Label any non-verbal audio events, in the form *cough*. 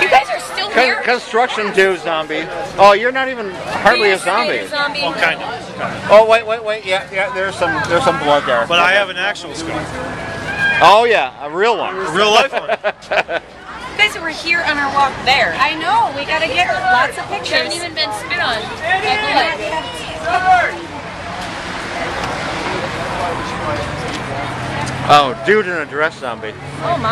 You guys are still Con- here? construction do zombie. Oh, you're not even hardly a zombie. Oh, zombie. Well, kind of. Oh wait, wait, wait. Yeah, yeah. There's some there's some blood there. But I have an actual scar. Oh yeah, a real one. A real life one. *laughs* You guys were here on our walk there. I know, we gotta get lots of You pictures. haven't even been spit on. Oh, dude in a dress zombie. Oh my.